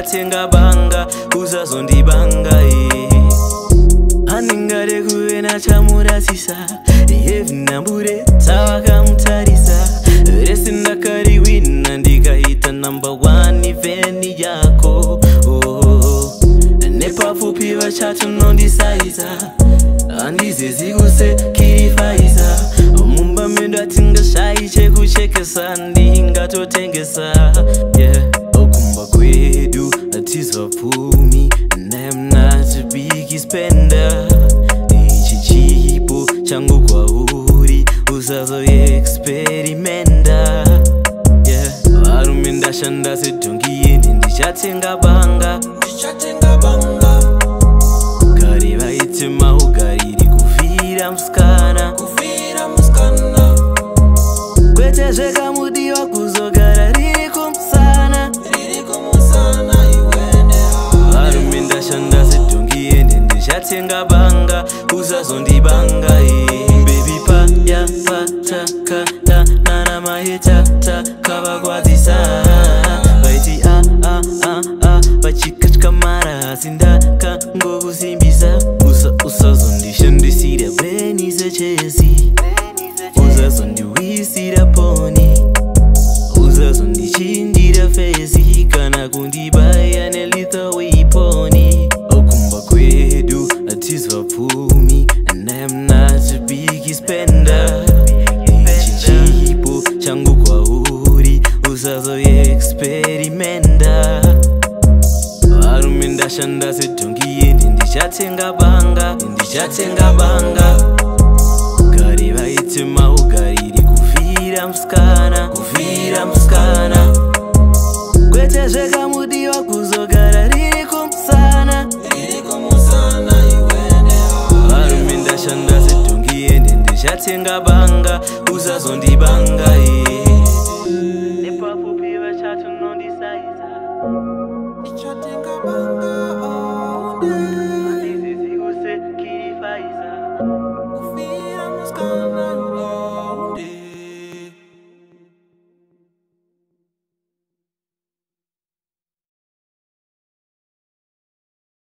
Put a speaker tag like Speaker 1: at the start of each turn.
Speaker 1: ndatenga banga kuzazondibanga eh. anengare kuve nachamurasisa yevinambure savakamutarisa rese ndakariwina ndikaita nambe 1 veni yako oh. nepapfupi vachatunondisaisa handizezi kusekirifaisa mumba mendu atingashayi chekuchekesa ndingatotengesa azvapfumi nemnatibikispenda ichi chipo changu kwauri usazoeksperimenda varume yeah. ndashanda sedhongiyeni ndichatenga banga kare vaitema ugariri kufira musikana
Speaker 2: kwete zvekamu
Speaker 1: ndatenga banga uzazondibanga mbebi paya patakada nana mahetata kavagwadzisa vaiti aa aa vachikatyamara asi ndakangokusimbisa uzazondishandisira benisechesi uzazondiwisira poni uzazondichindira fezi kana pfumi nanamnazvibikispenda ichi chipo changu kwauri usazoeksperimenda varume ndashanda sedhongi yende ndichatenga banga ndichatenga banga, banga. ndatenga banga uzazondibanga ipapo pivachatunondisaiza ichatenga banga